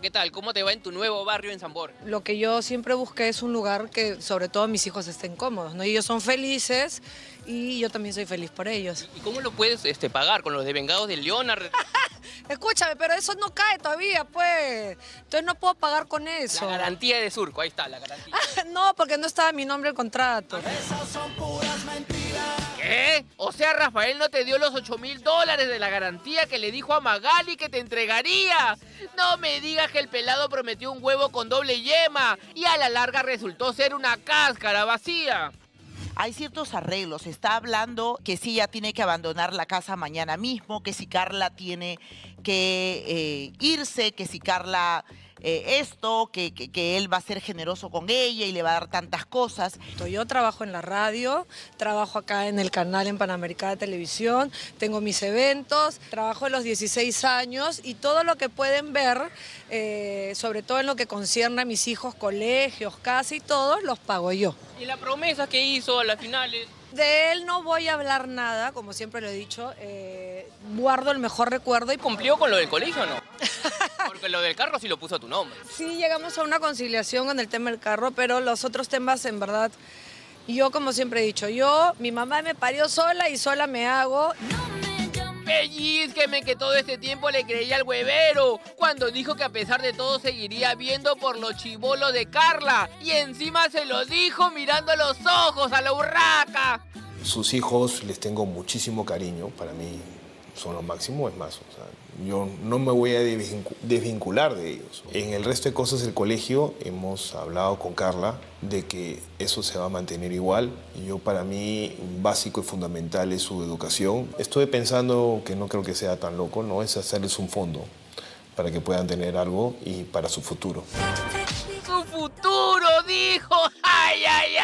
¿Qué tal? ¿Cómo te va en tu nuevo barrio en Zambor? Lo que yo siempre busqué es un lugar que sobre todo mis hijos estén cómodos, ¿no? Ellos son felices y yo también soy feliz por ellos. ¿Y cómo lo puedes este, pagar? ¿Con los devengados de Leonard? Escúchame, pero eso no cae todavía, pues. Entonces no puedo pagar con eso. La garantía de Surco, ahí está, la garantía. no, porque no estaba mi nombre en el contrato. ¿Qué? O sea, Rafael no te dio los 8 mil dólares de la garantía que le dijo a Magali que te entregaría. No me digas que el pelado prometió un huevo con doble yema y a la larga resultó ser una cáscara vacía hay ciertos arreglos. Está hablando que si ella tiene que abandonar la casa mañana mismo, que si Carla tiene que eh, irse, que si Carla eh, esto, que, que, él va a ser generoso con ella y le va a dar tantas cosas. Yo trabajo en la radio, trabajo acá en el canal en Panamericana de Televisión, tengo mis eventos, trabajo en los 16 años y todo lo que pueden ver, eh, sobre todo en lo que concierne a mis hijos, colegios, casi todos, los pago yo. ¿Y la promesa que hizo a las finales? De él no voy a hablar nada, como siempre lo he dicho. Eh, guardo el mejor recuerdo. ¿Y cumplió con lo del colegio o no? Lo del carro sí lo puso a tu nombre. Sí, llegamos a una conciliación con el tema del carro, pero los otros temas, en verdad, yo como siempre he dicho, yo, mi mamá me parió sola y sola me hago. Pellizqueme que todo este tiempo le creía al huevero cuando dijo que a pesar de todo seguiría viendo por los chivolos de Carla y encima se lo dijo mirando los ojos a la urraca. Sus hijos les tengo muchísimo cariño, para mí son lo máximo, es más, yo no me voy a desvincular de ellos. En el resto de cosas del colegio hemos hablado con Carla de que eso se va a mantener igual. Yo para mí básico y fundamental es su educación. Estoy pensando que no creo que sea tan loco, no es hacerles un fondo para que puedan tener algo y para su futuro. ¡Su futuro, dijo! ¡Ay, ay, ay!